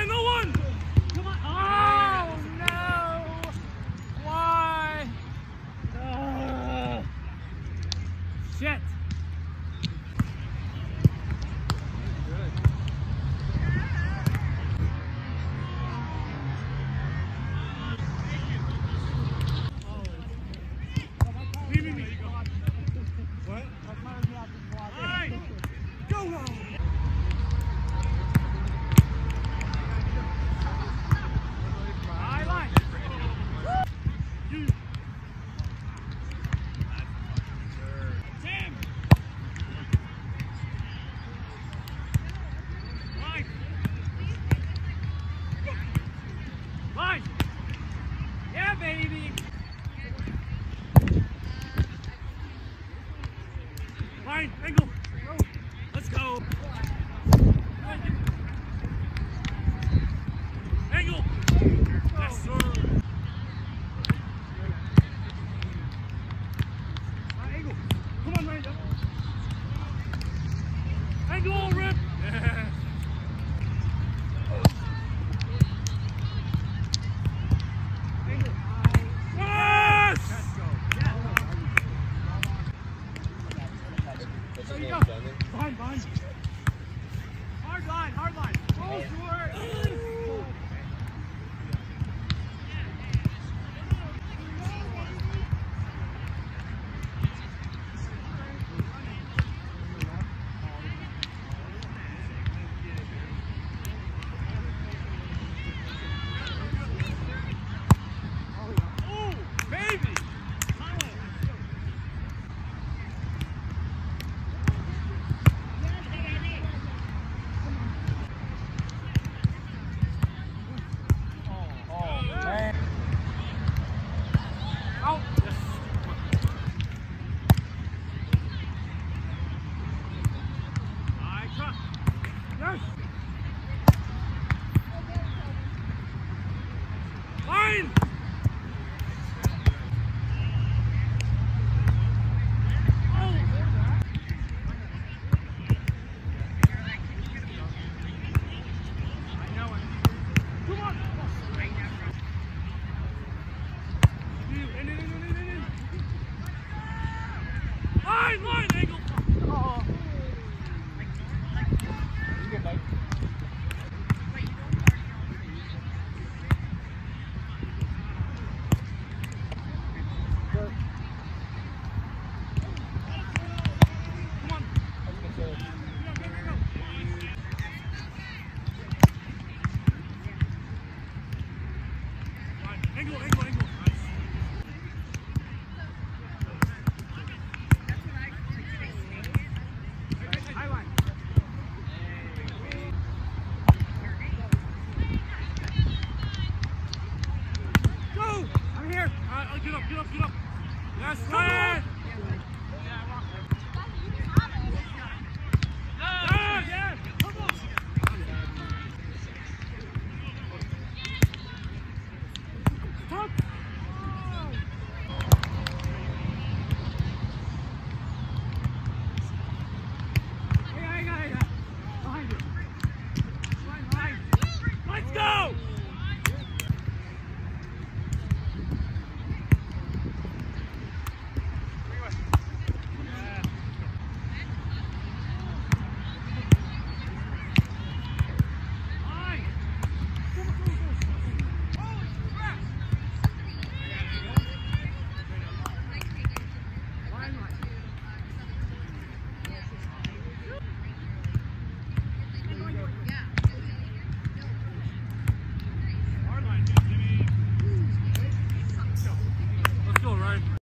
and the Lord. Behind, behind. Hard line, hard line. Oh, Stuart. Line, line, angle. You? Angle, angle, angle. Tack!